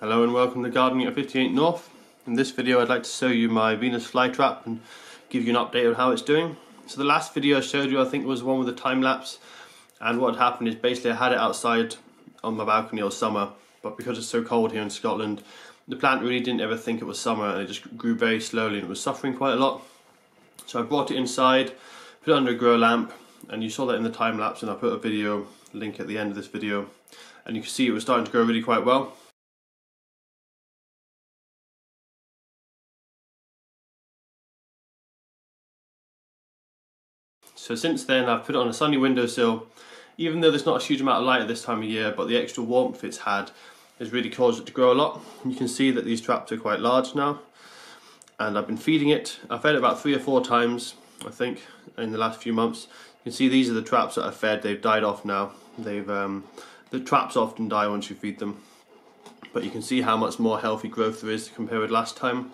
Hello and welcome to Gardening at 58 North. In this video I'd like to show you my Venus flytrap and give you an update on how it's doing. So the last video I showed you I think was one with a time lapse and what happened is basically I had it outside on my balcony all summer but because it's so cold here in Scotland the plant really didn't ever think it was summer and it just grew very slowly and was suffering quite a lot. So I brought it inside, put it under a grow lamp and you saw that in the time lapse and I put a video link at the end of this video and you can see it was starting to grow really quite well. So since then I've put it on a sunny windowsill, even though there's not a huge amount of light at this time of year, but the extra warmth it's had has really caused it to grow a lot. You can see that these traps are quite large now, and I've been feeding it. I've fed it about three or four times, I think, in the last few months. You can see these are the traps that I've fed, they've died off now. They've um, The traps often die once you feed them, but you can see how much more healthy growth there is compared with last time,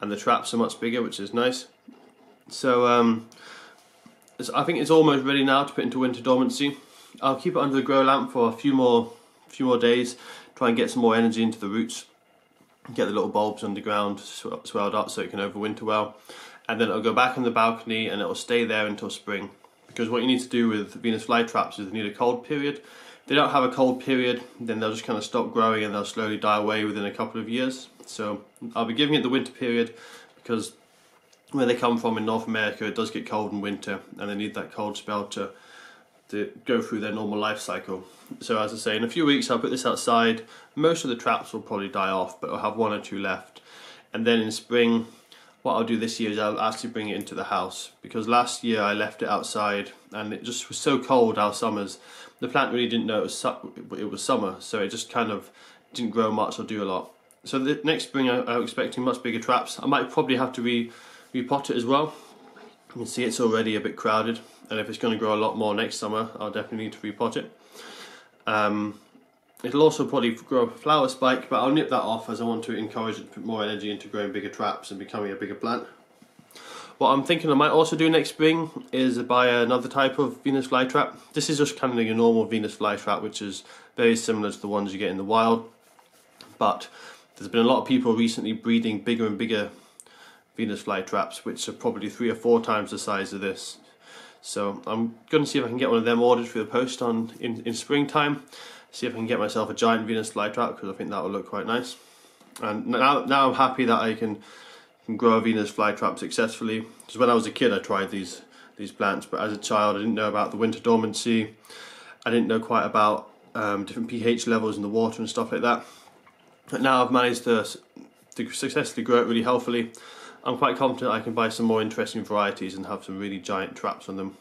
and the traps are much bigger, which is nice. So um, I think it's almost ready now to put into winter dormancy. I'll keep it under the grow lamp for a few more, few more days, try and get some more energy into the roots, get the little bulbs underground swelled up so it can overwinter well, and then it'll go back on the balcony and it'll stay there until spring. Because what you need to do with Venus flytraps is they need a cold period. If they don't have a cold period, then they'll just kind of stop growing and they'll slowly die away within a couple of years. So I'll be giving it the winter period because where they come from in North America, it does get cold in winter, and they need that cold spell to to go through their normal life cycle. So as I say, in a few weeks I'll put this outside. Most of the traps will probably die off, but I'll have one or two left. And then in spring, what I'll do this year is I'll actually bring it into the house because last year I left it outside and it just was so cold our summers. The plant really didn't know it was, it was summer, so it just kind of didn't grow much or do a lot. So the next spring I'm expecting much bigger traps. I might probably have to re repot it as well. You can see it's already a bit crowded and if it's going to grow a lot more next summer I'll definitely need to repot it. Um, it'll also probably grow a flower spike but I'll nip that off as I want to encourage it to put more energy into growing bigger traps and becoming a bigger plant. What I'm thinking I might also do next spring is buy another type of Venus flytrap. This is just kind of like a normal Venus flytrap which is very similar to the ones you get in the wild but there's been a lot of people recently breeding bigger and bigger Venus flytraps, which are probably three or four times the size of this. So I'm going to see if I can get one of them ordered for the post on in, in springtime. See if I can get myself a giant Venus flytrap because I think that will look quite nice. And now, now I'm happy that I can, can grow a Venus flytrap successfully. Because when I was a kid I tried these these plants, but as a child I didn't know about the winter dormancy. I didn't know quite about um, different pH levels in the water and stuff like that. But now I've managed to, to successfully grow it really healthily. I'm quite confident I can buy some more interesting varieties and have some really giant traps on them.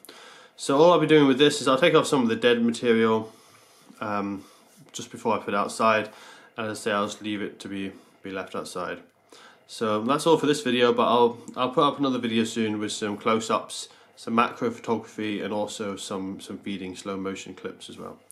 So all I'll be doing with this is I'll take off some of the dead material um, just before I put it outside and as I say I'll just leave it to be, be left outside. So that's all for this video but I'll, I'll put up another video soon with some close-ups, some macro photography and also some, some feeding slow motion clips as well.